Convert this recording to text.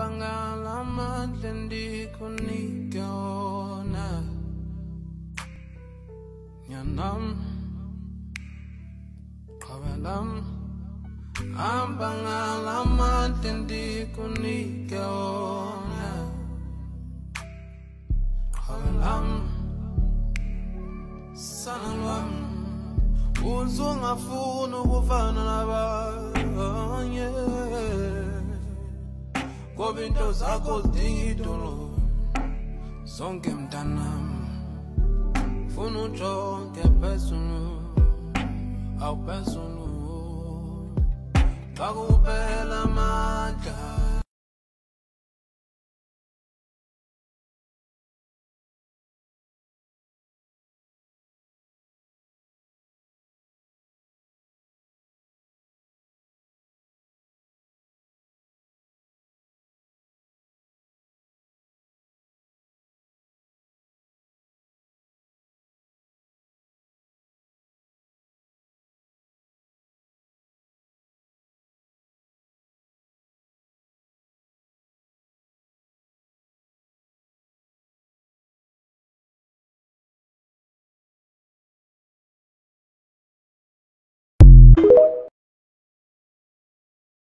abangala amandla ndikunike wona. Nyanam qabalam. Abangala amandla ndikunike wona. Qabalam sana lwam uzungafuna ukufana nabanye ngoba zakho zidinga idolo zonke mntanam. Funa ujonge phezulu awuphezulu. Xa kuphela